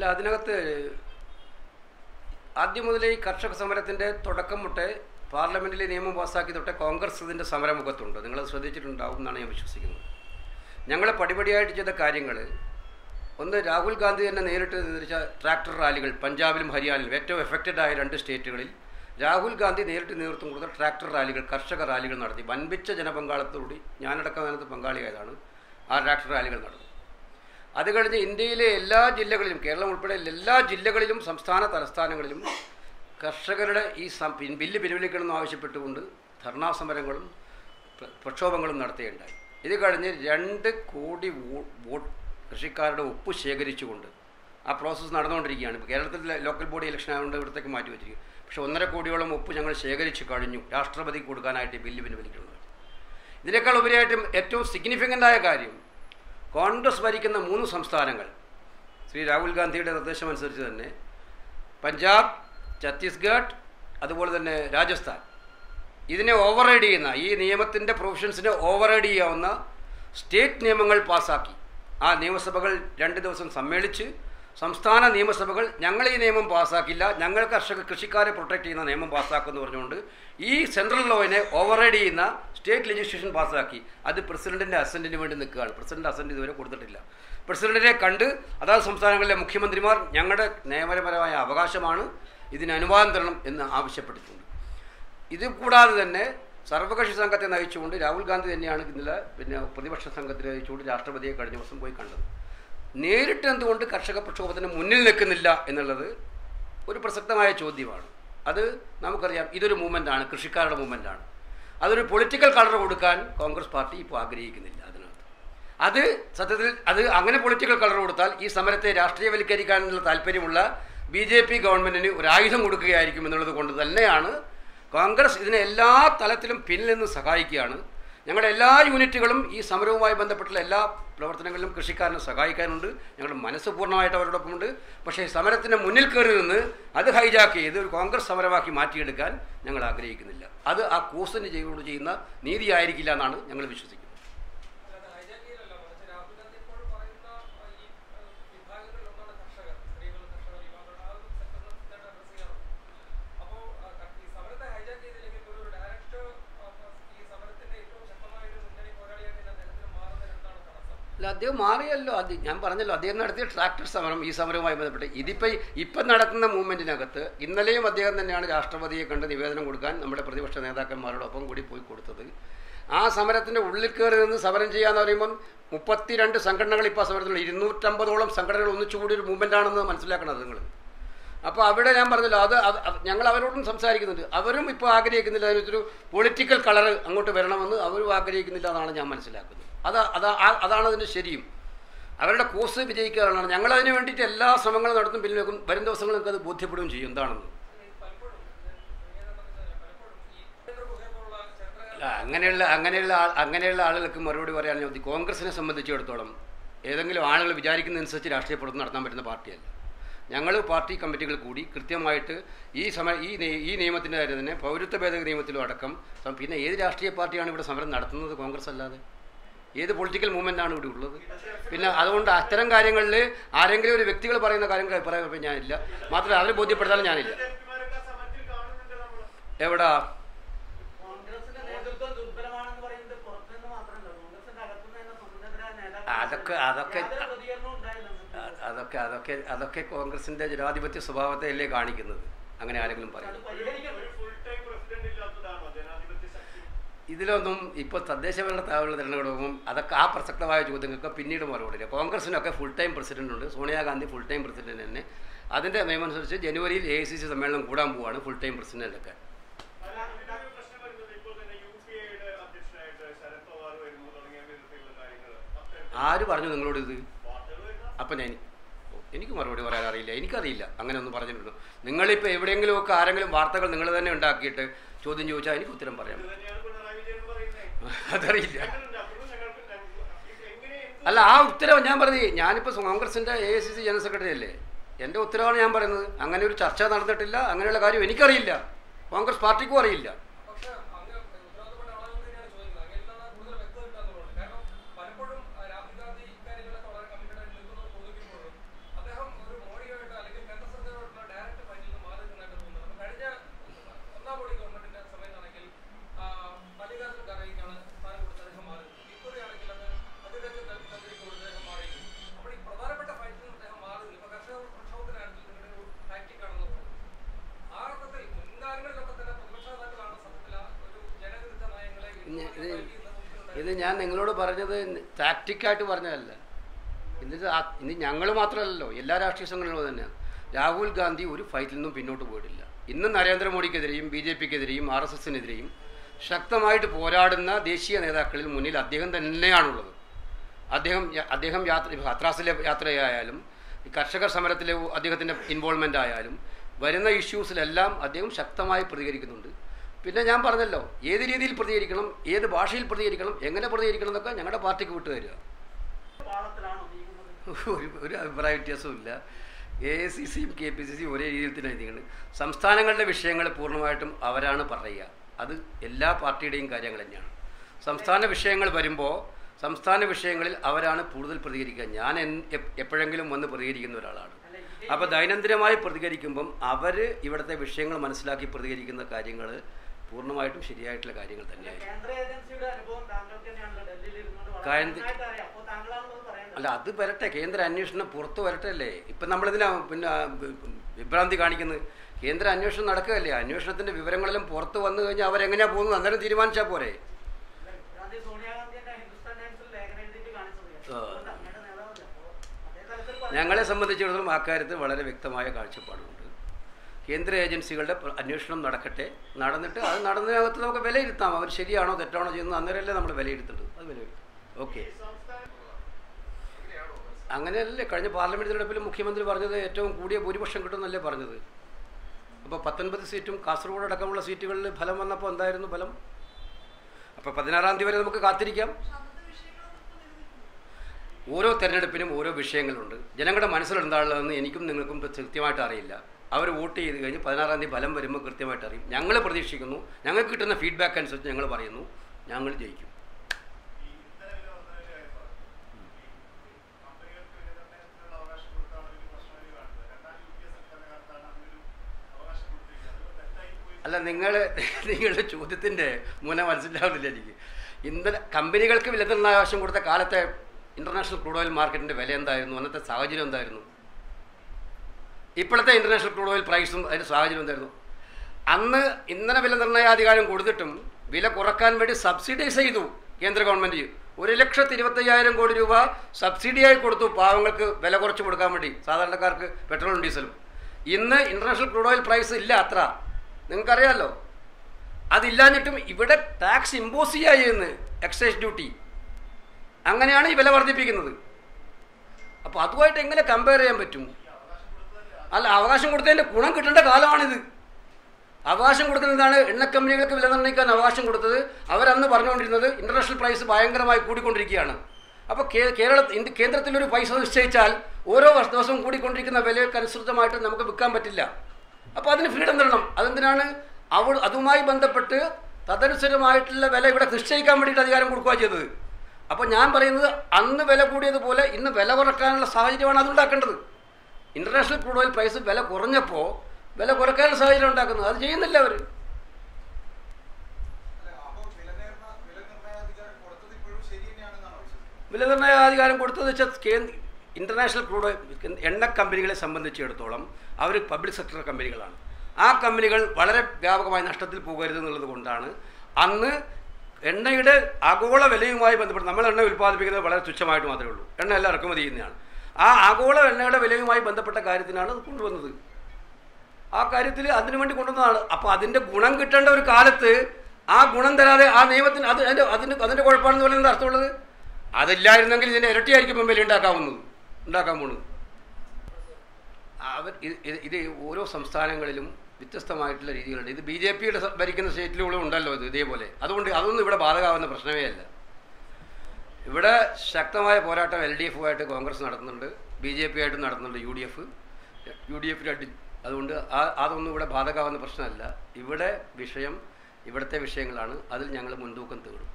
അല്ല അതിനകത്ത് ആദ്യം മുതലേ ഈ കർഷക സമരത്തിന്റെ തുടക്കം തൊട്ടേ പാർലമെന്റിലെ നിയമം പാസ്സാക്കി തൊട്ടേ കോൺഗ്രസ് ഇതിന്റെ സമരമുഖത്തുണ്ട്. നിങ്ങളത് ശ്രദ്ധിച്ചിട്ടുണ്ടാവും എന്നാണ് ഞാൻ വിശ്വസിക്കുന്നത്. ഞങ്ങൾ പടിപടിയായിട്ട് ചെയ്ത കാര്യങ്ങൾ ഒന്ന് രാഹുൽ ഗാന്ധി തന്നെ നേരിട്ട് നിയന്ത്രിച്ച ട്രാക്ടർ റാലികൾ പഞ്ചാബിലും ഹരിയാനയിലും ഏറ്റവും എഫക്റ്റഡ് ആയ രണ്ട് സ്റ്റേറ്റുകളിൽ രാഹുൽ ഗാന്ധി നേരിട്ട് നേതൃത്വം കൊടുത്ത ട്രാക്ടർ റാലികൾ കർഷക റാലികൾ നടത്തി. വൻപിച്ച ജനപങ്കാളത്തോടുകൂടി ഞാനടക്കം അതിനകത്ത് പങ്കാളിയായതാണ്. ആ ട്രാക്ടർ റാലികൾ നടന്നത് അത് കഴിഞ്ഞ് ഇന്ത്യയിലെ എല്ലാ ജില്ലകളിലും കേരളം ഉൾപ്പെടെ എല്ലാ ജില്ലകളിലും സംസ്ഥാന തലസ്ഥാനങ്ങളിലും കർഷകരുടെ ഈ ബില്ല് പിൻവലിക്കണമെന്ന് ആവശ്യപ്പെട്ടുകൊണ്ട് ധർണാ സമരങ്ങളും പ്രക്ഷോഭങ്ങളും നടത്തുകയുണ്ടായി. ഇത് കഴിഞ്ഞ് രണ്ട് കോടി വോട്ട് കൃഷിക്കാരുടെ ഒപ്പ് ശേഖരിച്ചുകൊണ്ട് ആ പ്രോസസ്സ് നടന്നുകൊണ്ടിരിക്കുകയാണ്. ഇപ്പോൾ കേരളത്തിൽ ലോക്കൽ ബോഡി ഇലക്ഷൻ ആയതുകൊണ്ട് ഇവിടത്തേക്ക് മാറ്റി വെച്ചിരിക്കും പക്ഷേ ഒന്നര കോടിയോളം ഒപ്പ് ഞങ്ങൾ ശേഖരിച്ചു കഴിഞ്ഞു. രാഷ്ട്രപതിക്ക് കൊടുക്കാനായിട്ട് ബില്ല് പിൻവലിക്കുന്നത്. ഇതിനേക്കാൾ ഉപരിയായിട്ടും ഏറ്റവും സിഗ്നിഫിക്കന്റായ കാര്യം കോൺഗ്രസ് ഭരിക്കുന്ന മൂന്ന് സംസ്ഥാനങ്ങൾ. ശ്രീ രാഹുൽ ഗാന്ധിയുടെ നിർദ്ദേശം അനുസരിച്ച് തന്നെ പഞ്ചാബ് ഛത്തീസ്ഗഡ് അതുപോലെ തന്നെ രാജസ്ഥാൻ. ഇതിനെ ഓവർറൈഡ് ചെയ്യുന്ന ഈ നിയമത്തിന്റെ പ്രൊവിഷൻസിനെ ഓവർറൈഡ് ചെയ്യാവുന്ന സ്റ്റേറ്റ് നിയമങ്ങൾ പാസ്സാക്കി ആ നിയമസഭകൾ രണ്ട് ദിവസം സമ്മേളിച്ച് സംസ്ഥാന നിയമസഭകൾ ഞങ്ങൾ ഈ നിയമം പാസ്സാക്കില്ല ഞങ്ങൾ കർഷക കൃഷിക്കാരെ പ്രൊട്ടക്ട് ചെയ്യുന്ന നിയമം പാസ്സാക്കുമെന്ന് പറഞ്ഞുകൊണ്ട് ഈ സെൻട്രൽ ലോയിനെ ഓവർറൈഡ് ചെയ്യുന്ന സ്റ്റേറ്റ് ലെജിസ്ലേഷൻ പാസ്സാക്കി അത് പ്രസിഡന്റിന്റെ അസന്റിന് വേണ്ടി നിൽക്കുകയാണ്. പ്രസിഡന്റ് അസന്റ് ഇതുവരെ കൊടുത്തിട്ടില്ല. പ്രസിഡന്റിനെ കണ്ട് അതാത് സംസ്ഥാനങ്ങളിലെ മുഖ്യമന്ത്രിമാർ ഞങ്ങളുടെ നിയമപരമായ അവകാശമാണ് ഇതിന് അനുവാദം തരണം എന്ന് ആവശ്യപ്പെട്ടിട്ടുണ്ട്. ഇത് കൂടാതെ തന്നെ സർവകക്ഷി സംഘത്തെ നയിച്ചുകൊണ്ട് രാഹുൽ ഗാന്ധി തന്നെയാണ് ഇന്നലെ പിന്നെ പ്രതിപക്ഷ സംഘത്തെ നയിച്ചുകൊണ്ട് രാഷ്ട്രപതിയെ കഴിഞ്ഞ ദിവസം പോയി കണ്ടത്. നേരിട്ട് എന്തുകൊണ്ട് കർഷക പ്രക്ഷോഭത്തിന് മുന്നിൽ നിൽക്കുന്നില്ല എന്നുള്ളത് ഒരു പ്രസക്തമായ ചോദ്യമാണ്. അത് നമുക്കറിയാം ഇതൊരു മൂവ്മെന്റാണ് കൃഷിക്കാരുടെ മൂവ്മെന്റാണ് അതൊരു പൊളിറ്റിക്കൽ കളർ കൊടുക്കാൻ കോൺഗ്രസ് പാർട്ടി ഇപ്പോൾ ആഗ്രഹിക്കുന്നില്ല അതിനകത്ത്. അത് സത്യത്തിൽ അത് അങ്ങനെ പൊളിറ്റിക്കൽ കളർ കൊടുത്താൽ ഈ സമരത്തെ രാഷ്ട്രീയവൽക്കരിക്കാനുള്ള താല്പര്യമുള്ള ബി ജെ പി ഗവൺമെന്റിന് ഒരു ആയുധം കൊടുക്കുകയായിരിക്കും എന്നുള്ളത് കൊണ്ട് തന്നെയാണ് കോൺഗ്രസ് ഇതിനെ എല്ലാ തലത്തിലും പിന്നിൽ നിന്ന് സഹായിക്കുകയാണ്. ഞങ്ങളുടെ എല്ലാ യൂണിറ്റുകളും ഈ സമരവുമായി ബന്ധപ്പെട്ടുള്ള എല്ലാ പ്രവർത്തനങ്ങളിലും കൃഷിക്കാരനെ സഹായിക്കാനുണ്ട്. ഞങ്ങൾ മനസ്സ് പൂർണമായിട്ട് അവരോടൊപ്പമുണ്ട്. പക്ഷേ സമരത്തിന് മുന്നിൽ കയറി നിന്ന് അത് ഹൈജാക്ക് ചെയ്ത് ഒരു കോൺഗ്രസ് സമരമാക്കി മാറ്റിയെടുക്കാൻ ഞങ്ങൾ ആഗ്രഹിക്കുന്നില്ല. അത് ആ കോഴ്സിന് ചെയ്തുകൊണ്ട് ചെയ്യുന്ന നീതിയായിരിക്കില്ല എന്നാണ് ഞങ്ങൾ വിശ്വസിക്കുന്നത് അല്ലാതെ hijack ചെയ്യലല്ല, മറിച്ച് രാഹുൽ ഗാന്ധി ഇപ്പോൾ പറയുന്ന, ആ, ഈ, ആ, വിഭാഗങ്ങളിലൊന്നാണ് കർഷകർ. സ്ത്രീകൾ, കർഷകർ, യുവാക്കൾ, ആ ഒരു sector നെ കൃത്യമായിട്ട് address ചെയ്യണം. അപ്പോ, ആ, ക- ഈ സമരത്തെ hijack ചെയ്തില്ലെങ്കിൽ പോലും ഒരു direct, ആ, ഈ സമരത്തിന്റെ ഏറ്റവും ശക്തമായ ഒരു മുന്നണി പോരാളിയായിട്ട് ഇന്ന് അദ്ദേഹത്തിന് മാറുന്നതിന് എന്താണ് തടസ്സം? അല്ല അദ്ദേഹം മാറിയല്ലോ. അത് ഞാൻ പറഞ്ഞല്ലോ അദ്ദേഹം നടത്തിയ ട്രാക്ടർ സമരം ഈ സമരവുമായി ബന്ധപ്പെട്ട്. ഇതിപ്പോൾ ഇപ്പം നടക്കുന്ന മൂവ്മെന്റിനകത്ത് ഇന്നലെയും അദ്ദേഹം തന്നെയാണ് രാഷ്ട്രപതിയെ കണ്ട് നിവേദനം കൊടുക്കാൻ നമ്മുടെ പ്രതിപക്ഷ നേതാക്കന്മാരോടൊപ്പം കൂടി പോയി കൊടുത്തത്. ആ സമരത്തിന്റെ ഉള്ളിൽ കയറി നിന്ന് സമരം ചെയ്യാന്ന് പറയുമ്പം മുപ്പത്തിരണ്ട് സംഘടനകൾ ഇപ്പോൾ സമരത്തിലുള്ള ഇരുന്നൂറ്റമ്പതോളം സംഘടനകൾ ഒന്നിച്ചുകൂടി ഒരു മൂവ്മെന്റ് ആണെന്ന് മനസ്സിലാക്കണം നിങ്ങൾ. അപ്പോൾ അവിടെ ഞാൻ പറഞ്ഞല്ലോ അത് ഞങ്ങൾ അവരോടും സംസാരിക്കുന്നുണ്ട്. അവരും ഇപ്പോൾ ആഗ്രഹിക്കുന്നില്ല അതിനൊരു പൊളിറ്റിക്കൽ കളർ അങ്ങോട്ട് വരണമെന്ന് അവരും ആഗ്രഹിക്കുന്നില്ല എന്നാണ് ഞാൻ മനസ്സിലാക്കുന്നത്. അത് അതാ അതാണ് അതിന്റെ ശരിയും. അവരുടെ കോഴ്സ് വിജയിക്കാനാണ് ഞങ്ങൾ അതിന് വേണ്ടിയിട്ട് എല്ലാ ശ്രമങ്ങളും നടത്തും പിന്നെ വെക്കും വരും ദിവസങ്ങളിൽ അത് ബോധ്യപ്പെടുകയും ചെയ്യും. എന്താണെന്ന്. അങ്ങനെയുള്ള അങ്ങനെയുള്ള ആൾ- അങ്ങനെയുള്ള ആളുകൾക്ക് മറുപടി ചോദിച്ചു കോൺഗ്രസിനെ സംബന്ധിച്ചിടത്തോളം ഏതെങ്കിലും ആളുകൾ വിചാരിക്കുന്നതനുസരിച്ച് രാഷ്ട്രീയ പ്രവർത്തനം നടത്താൻ പറ്റുന്ന പാർട്ടിയല്ല. ഞങ്ങൾ പാർട്ടി കമ്മിറ്റികൾ കൂടി കൃത്യമായിട്ട് ഈ സമയ ഈ ഈ നിയമത്തിന്റെ കാര്യം തന്നെ പൗരത്വ ഭേദഗതി നിയമത്തിലും അടക്കം പിന്നെ ഏത് രാഷ്ട്രീയ പാർട്ടിയാണ് ഇവിടെ സമരം നടത്തുന്നത് കോൺഗ്രസ് അല്ലാതെ ഏത് പൊളിറ്റിക്കൽ മൂവ്മെന്റ് ആണ് ഇവിടെ ഉള്ളത്? പിന്നെ അതുകൊണ്ട് അത്തരം കാര്യങ്ങളിൽ ആരെങ്കിലും ഒരു വ്യക്തികൾ പറയുന്ന കാര്യങ്ങൾ പറയാൻ ഞാനില്ല. മാത്രമല്ല അവരെ ബോധ്യപ്പെടുത്താനും ഞാനില്ല. എവിടാ കോൺഗ്രസിന്റെ നേതൃത്വം ദുർബലമാണെന്ന് പറയുന്നത് പുറത്തുനിന്ന് മാത്രമല്ല കോൺഗ്രസിന്റെ അകത്തുനിന്ന് തന്നെ സ്വതന്ത്രരായ നേതാക്കൾ അതൊക്കെ അതൊക്കെ അതൊക്കെ അതൊക്കെ അതൊക്കെ കോൺഗ്രസിന്റെ ജനാധിപത്യ സ്വഭാവത്തെ അല്ലേ കാണിക്കുന്നത്? അങ്ങനെ ആരെങ്കിലും പറയും. ഇതിലൊന്നും ഇപ്പോൾ തദ്ദേശ ഭരണ സ്ഥാപന തിരഞ്ഞെടുപ്പും അതൊക്കെ ആ പ്രസക്തമായ ചോദ്യങ്ങൾക്ക് പിന്നീട് മറുപടിയില്ല. കോൺഗ്രസിനൊക്കെ ഫുൾ ടൈം പ്രസിഡന്റ് ഉണ്ട്. സോണിയാഗാന്ധി ഫുൾ ടൈം പ്രസിഡന്റ് തന്നെ. അതിന്റെ നിയമമനുസരിച്ച് ജനുവരിയിൽ എ സമ്മേളനം കൂടാൻ പോവാണ് ഫുൾ ടൈം പ്രസിഡന്റൊക്കെ ആര് പറഞ്ഞു നിങ്ങളോട് ഇത്? അപ്പം ഞാൻ എനിക്ക് മറുപടി പറയാൻ അറിയില്ല എനിക്കറിയില്ല അങ്ങനെ ഒന്നും പറഞ്ഞിട്ടുണ്ടോ? നിങ്ങളിപ്പോൾ എവിടെയെങ്കിലുമൊക്കെ ആരെങ്കിലും വാർത്തകൾ നിങ്ങൾ തന്നെ ഉണ്ടാക്കിയിട്ട് ചോദ്യം ചോദിച്ചാൽ എനിക്ക് ഉത്തരം പറയാം. അതറിയില്ല. അല്ല ആ ഉത്തരവ് ഞാൻ പറഞ്ഞു ഞാനിപ്പോൾ കോൺഗ്രസിന്റെ A I C C general secretary അല്ലേ? എന്റെ ഉത്തരവാണ് ഞാൻ പറയുന്നത്. അങ്ങനെ ഒരു ചർച്ച നടന്നിട്ടില്ല അങ്ങനെയുള്ള കാര്യം എനിക്കറിയില്ല. കോൺഗ്രസ് പാർട്ടിക്കും അറിയില്ല പക്ഷേ അങ്ങ് ഉത്തരവാദിത്തപ്പെട്ട ആളാണെന്ന് തന്നെയാണ് ചോദിക്കുന്നത്. അങ്ങയിൽ നിന്നാണ് കൂടുതൽ വ്യക്തത കിട്ടാന്നുള്ളത്. കാരണം പലപ്പോഴും ആ, രാഹുൽ ഗാന്ധി ഇക്കാര്യങ്ങളിലൊക്കെ വളരെ committed ആയിട്ട് നിൽക്കുന്നത് തോന്നിക്കുമ്പോഴും അദ്ദേഹം ഒരു മോഡിയെ ഇത് ഞാൻ നിങ്ങളോട് പറഞ്ഞത് ടാക്റ്റിക്കായിട്ട് പറഞ്ഞതല്ല. എന്നിട്ട് ഇനി ഞങ്ങൾ മാത്രമല്ലല്ലോ എല്ലാ രാഷ്ട്രീയ സംഘടനകളും തന്നെയാണ് രാഹുൽ ഗാന്ധി ഒരു ഫൈറ്റിൽ നിന്നും പിന്നോട്ട് പോയിട്ടില്ല. ഇന്ന് നരേന്ദ്രമോദിക്കെതിരെയും ബി ജെ പിക്കെതിരെയും ആർ എസ് എസിനെതിരെയും ശക്തമായിട്ട് പോരാടുന്ന ദേശീയ നേതാക്കളിൽ മുന്നിൽ അദ്ദേഹം തന്നെയാണുള്ളത്. അദ്ദേഹം അദ്ദേഹം യാത്ര ഹത്രാസിലെ യാത്രയായാലും കർഷക സമരത്തിലെ അദ്ദേഹത്തിന്റെ ഇൻവോൾവ്മെന്റ് ആയാലും വരുന്ന ഇഷ്യൂസിലെല്ലാം അദ്ദേഹം ശക്തമായി പ്രതികരിക്കുന്നുണ്ട്. പിന്നെ ഞാൻ പറഞ്ഞല്ലോ ഏത് രീതിയിൽ പ്രതികരിക്കണം ഏത് ഭാഷയിൽ പ്രതികരിക്കണം എങ്ങനെ പ്രതികരിക്കണം എന്നൊക്കെ ഞങ്ങളുടെ പാർട്ടിക്ക് വിട്ടു തരിക. ഒരു അഭിപ്രായ വ്യത്യാസവും ഇല്ല. എ ഐ സി സിയും കെ പി സി സിയും ഒരേ രീതിയിൽ തന്നെ എഴുതിയാണ് സംസ്ഥാനങ്ങളുടെ വിഷയങ്ങൾ പൂർണമായിട്ടും അവരാണ് പറയുക. അത് എല്ലാ പാർട്ടിയുടെയും കാര്യങ്ങൾ തന്നെയാണ്. സംസ്ഥാന വിഷയങ്ങൾ വരുമ്പോൾ സംസ്ഥാന വിഷയങ്ങളിൽ അവരാണ് കൂടുതൽ പ്രതികരിക്കുക. ഞാൻ എപ്പോഴെങ്കിലും വന്ന് പ്രതികരിക്കുന്ന ഒരാളാണ്. അപ്പോൾ ദൈനംദിനമായി പ്രതികരിക്കുമ്പം അവർ ഇവിടുത്തെ വിഷയങ്ങൾ മനസ്സിലാക്കി പ്രതികരിക്കുന്ന കാര്യങ്ങൾ പൂർണമായിട്ടും ശരിയായിട്ടുള്ള കാര്യങ്ങൾ തന്നെയായിരുന്നു അല്ല അത് വരട്ടെ. കേന്ദ്ര അന്വേഷണം പുറത്ത് വരട്ടല്ലേ ഇപ്പം നമ്മളിതിനാ പിന്നെ വിഭ്രാന്തി കാണിക്കുന്നത് കേന്ദ്ര അന്വേഷണം നടക്കുകയല്ലേ? അന്വേഷണത്തിന്റെ വിവരങ്ങളെല്ലാം പുറത്ത് വന്നു കഴിഞ്ഞാൽ അവരെങ്ങനെയാണ് പോകുന്നത്? അന്നേരം തീരുമാനിച്ചാൽ പോരെ. ഞങ്ങളെ സംബന്ധിച്ചിടത്തോളം അക്കാര്യത്തിൽ വളരെ വ്യക്തമായ കാഴ്ചപ്പാടുണ്ട് കേന്ദ്ര ഏജൻസികളുടെ അന്വേഷണം നടക്കട്ടെ. നടന്നിട്ട് അത് നടന്നതിനകത്ത് നമുക്ക് വിലയിരുത്താം. അവർ ശരിയാണോ തെറ്റാണോ ചെയ്യുന്നത്. അന്നേരമല്ലേ നമ്മൾ വിലയിരുത്തേണ്ടത് അത് വിലയിരുത്തും. ഓക്കെ. അങ്ങനെയല്ലേ? കഴിഞ്ഞ പാർലമെന്റ് തെരഞ്ഞെടുപ്പിൽ മുഖ്യമന്ത്രി പറഞ്ഞത് ഏറ്റവും കൂടിയ ഭൂരിപക്ഷം കിട്ടുമെന്നല്ലേ പറഞ്ഞത്. അപ്പോൾ പത്തൊൻപത് സീറ്റും കാസർഗോഡ് അടക്കമുള്ള സീറ്റുകളിൽ ഫലം വന്നപ്പോൾ എന്തായിരുന്നു ഫലം? അപ്പോൾ പതിനാറാം തീയതി വരെ നമുക്ക് കാത്തിരിക്കാം. ഓരോ തെരഞ്ഞെടുപ്പിനും ഓരോ വിഷയങ്ങളുണ്ട്. ജനങ്ങളുടെ മനസ്സിൽ എന്താണുള്ളതെന്ന് എനിക്കും നിങ്ങൾക്കും കൃത്യമായിട്ട് അറിയില്ല. അവർ വോട്ട് ചെയ്ത് കഴിഞ്ഞ് പതിനാറാം തീയതി ഫലം വരുമ്പോൾ കൃത്യമായിട്ട് അറിയും. ഞങ്ങൾ പ്രതീക്ഷിക്കുന്നു. ഞങ്ങൾക്ക് കിട്ടുന്ന ഫീഡ്ബാക്ക് അനുസരിച്ച് ഞങ്ങൾ പറയുന്നു. ഞങ്ങൾ ജയിക്കും. അല്ല നിങ്ങൾ നിങ്ങളുടെ ചോദ്യത്തിന്റെ മുന മനസ്സിലാവുന്നില്ല എനിക്ക്. ഇന്ധന കമ്പനികൾക്ക് വിലനിർണയാവകാശം കൊടുത്ത കാലത്തെ ഇന്റർനാഷണൽ ക്രൂഡ് ഓയിൽ മാർക്കറ്റിന്റെ വില എന്തായിരുന്നു? അന്നത്തെ സാഹചര്യം എന്തായിരുന്നു? ഇപ്പോഴത്തെ ഇന്റർനാഷണൽ ക്രൂഡ് ഓയിൽ പ്രൈസും അതിന്റെ സാഹചര്യം എന്തായിരുന്നു? അന്ന് ഇന്ധന വില നിർണയാധികാരം കൊടുത്തിട്ടും വില കുറയ്ക്കാൻ വേണ്ടി സബ്സിഡൈസ് ചെയ്തു കേന്ദ്ര ഗവൺമെന്റ് ഒരു ലക്ഷത്തി ഇരുപത്തയ്യായിരം കോടി രൂപ സബ്സിഡിയായി കൊടുത്തു പാവങ്ങൾക്ക് വില കുറച്ച് കൊടുക്കാൻ വേണ്ടി. സാധാരണക്കാർക്ക് പെട്രോളും ഡീസലും. ഇന്ന് ഇന്റർനാഷണൽ ക്രൂഡ് ഓയിൽ പ്രൈസ് ഇല്ല അത്ര. നിങ്ങൾക്കറിയാമല്ലോ അതില്ലാഞ്ഞിട്ടും ഇവിടെ ടാക്സ് ഇമ്പോസ് ചെയ്യുക എന്ന് എക്സൈസ് ഡ്യൂട്ടി അങ്ങനെയാണ് ഈ വില വർദ്ധിപ്പിക്കുന്നത്. അപ്പോൾ അതുമായിട്ട് എങ്ങനെ കമ്പയർ ചെയ്യാൻ പറ്റും? അല്ല അവകാശം കൊടുത്തതിന്റെ ഗുണം കിട്ടേണ്ട കാലമാണിത്. അവകാശം കൊടുക്കുന്നതാണ് എണ്ണ കമ്പനികൾക്ക് വില നിർണയിക്കാൻ അവകാശം കൊടുത്തത്. അവരന്ന് പറഞ്ഞുകൊണ്ടിരുന്നത് ഇന്റർനാഷണൽ പ്രൈസ് ഭയങ്കരമായി കൂടിക്കൊണ്ടിരിക്കുകയാണ്. അപ്പോൾ കേരള കേന്ദ്രത്തിലൊരു പൈസ നിശ്ചയിച്ചാൽ ഓരോ ദിവസവും കൂടിക്കൊണ്ടിരിക്കുന്ന വിലയ്ക്കനുസൃതമായിട്ട് നമുക്ക് വിൽക്കാൻ പറ്റില്ല. അപ്പോൾ അതിന് ഫ്രീഡം തരണം. അതെന്തിനാണ്? അവൾ അതുമായി ബന്ധപ്പെട്ട് തദനുസരമായിട്ടുള്ള വില ഇവിടെ നിശ്ചയിക്കാൻ വേണ്ടിയിട്ട് അധികാരം കൊടുക്കുക ചെയ്തത്. അപ്പോൾ ഞാൻ പറയുന്നത് അന്ന് വില കൂടിയതുപോലെ ഇന്ന് വില കുറക്കാനുള്ള സാഹചര്യമാണ് അതുണ്ടാക്കേണ്ടത്. ഇന്റർനാഷണൽ ക്രൂഡ് ഓയിൽ പ്രൈസ് വില കുറഞ്ഞപ്പോൾ വില കുറയ്ക്കാനുള്ള സാഹചര്യം ഉണ്ടാക്കുന്നത്. അത് ചെയ്യുന്നില്ല അവർ കൊടുത്തത് വില നിർണയാധികാരം കൊടുത്തത് വെച്ചാൽ ഇന്റർനാഷണൽ ക്രൂഡ് ഓയിൽ എണ്ണ കമ്പനികളെ സംബന്ധിച്ചിടത്തോളം അവർ പബ്ലിക് സെക്ടർ കമ്പനികളാണ്. ആ കമ്പനികൾ വളരെ വ്യാപകമായി നഷ്ടത്തിൽ പോകരുത് എന്നുള്ളത് കൊണ്ടാണ് അന്ന് എണ്ണയുടെ ആഗോള വിലയുമായി ബന്ധപ്പെട്ട് നമ്മൾ എണ്ണ ഉൽപ്പാദിപ്പിക്കുന്നത് വളരെ തുച്ഛമായിട്ട് മാത്രമേ ഉള്ളൂ. എണ്ണ എല്ലാം ഇറക്കുമതി ചെയ്യുന്നതാണ്. ആ ആഗോള എണ്ണയുടെ വിലയുമായി ബന്ധപ്പെട്ട കാര്യത്തിനാണ് അത് കൊണ്ടുവന്നത്. ആ കാര്യത്തിൽ അതിനു വേണ്ടി കൊണ്ടുവന്നതാണ്. അപ്പോൾ അതിന്റെ ഗുണം കിട്ടേണ്ട ഒരു കാലത്ത് ആ ഗുണം തരാതെ ആ നിയമത്തിന് അത് അതിന്റെ അതിന്റെ അതിന്റെ കുഴപ്പമാണെന്ന് പറയുന്നത് അർത്ഥമുള്ളത്? അതില്ലായിരുന്നെങ്കിൽ ഇതിന്റെ ഇരട്ടിയായിരിക്കും ഇപ്പം വില ഉണ്ടാക്കാവുന്നത് ഉണ്ടാക്കാൻ പോകുന്നത് അവർ ഇത് ഓരോ സംസ്ഥാനങ്ങളിലും വ്യത്യസ്തമായിട്ടുള്ള രീതികളുണ്ട്. ഇത് ബി ജെ പിയുടെ ഭരിക്കുന്ന സ്റ്റേറ്റിലുള്ള ഉണ്ടല്ലോ ഇത് ഇതേപോലെ. അതുകൊണ്ട് അതൊന്നും ഇവിടെ ബാധകമാവുന്ന പ്രശ്നമേ അല്ല. ഇവിടെ ശക്തമായ പോരാട്ടം എൽ ഡി എഫുമായിട്ട് കോൺഗ്രസ് നടത്തുന്നുണ്ട്. ബി ജെ പി ആയിട്ട് നടത്തുന്നുണ്ട് U D F U D എഫിനായിട്ട് അതുകൊണ്ട് ആ അതൊന്നും ഇവിടെ ബാധകമാവുന്ന പ്രശ്നമല്ല. ഇവിടെ വിഷയം ഇവിടുത്തെ വിഷയങ്ങളാണ്. അതിൽ ഞങ്ങൾ മുൻതൂക്കം തേടും.